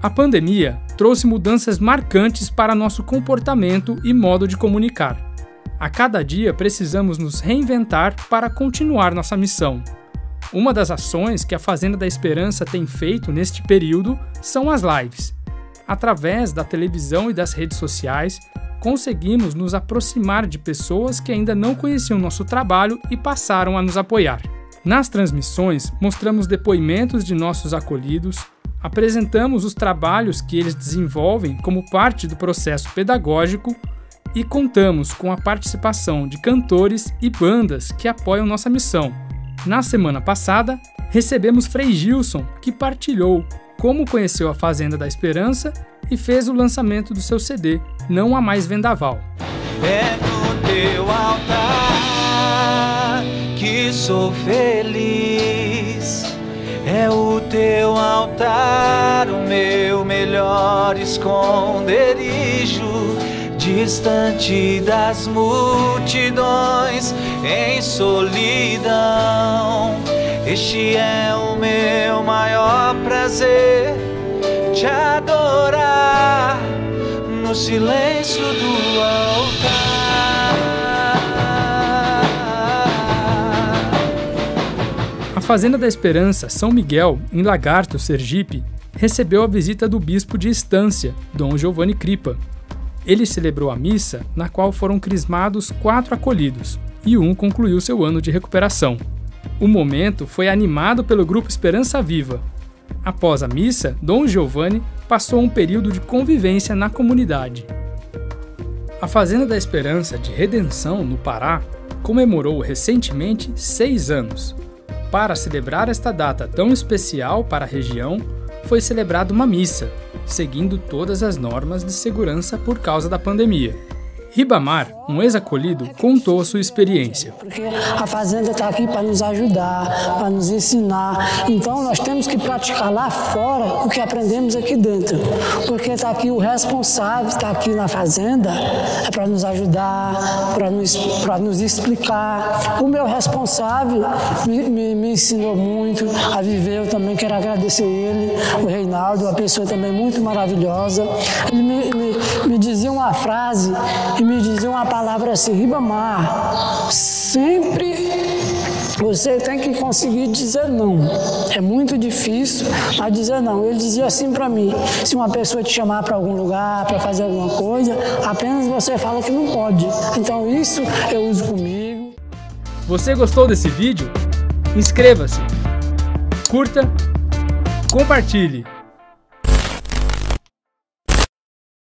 A pandemia trouxe mudanças marcantes para nosso comportamento e modo de comunicar. A cada dia precisamos nos reinventar para continuar nossa missão. Uma das ações que a Fazenda da Esperança tem feito neste período são as lives. Através da televisão e das redes sociais, conseguimos nos aproximar de pessoas que ainda não conheciam nosso trabalho e passaram a nos apoiar. Nas transmissões, mostramos depoimentos de nossos acolhidos, apresentamos os trabalhos que eles desenvolvem como parte do processo pedagógico e contamos com a participação de cantores e bandas que apoiam nossa missão. Na semana passada, recebemos Frei Gilson, que partilhou como conheceu a Fazenda da Esperança e fez o lançamento do seu CD, Não Há Mais Vendaval. É no teu altar que sou feliz. É o teu altar, o meu melhor esconderijo, distante das multidões, em solidão. Este é o meu maior prazer, te adorar no silêncio do altar. Fazenda da Esperança, São Miguel, em Lagarto, Sergipe, recebeu a visita do bispo de Estância, Dom Giovanni Cripa. Ele celebrou a missa, na qual foram crismados quatro acolhidos, e um concluiu seu ano de recuperação. O momento foi animado pelo grupo Esperança Viva. Após a missa, Dom Giovanni passou um período de convivência na comunidade. A Fazenda da Esperança de Redenção, no Pará, comemorou recentemente seis anos. Para celebrar esta data tão especial para a região, foi celebrada uma missa, seguindo todas as normas de segurança por causa da pandemia. Ribamar, um ex-acolhido, contou a sua experiência. Porque a fazenda está aqui para nos ajudar, para nos ensinar. Então nós temos que praticar lá fora o que aprendemos aqui dentro. Porque está aqui o responsável, está aqui na fazenda, é para nos ajudar, para nos, nos explicar. O meu responsável me, me, me ensinou muito a viver, eu também quero agradecer ele, o Reinaldo, uma pessoa também muito maravilhosa. Ele me, me, me dizia uma frase e me dizia uma palavra assim, Ribamar, sempre você tem que conseguir dizer não. É muito difícil, mas dizer não. Ele dizia assim para mim: se uma pessoa te chamar para algum lugar, para fazer alguma coisa, apenas você fala que não pode. Então isso eu uso comigo. Você gostou desse vídeo? Inscreva-se, curta, compartilhe.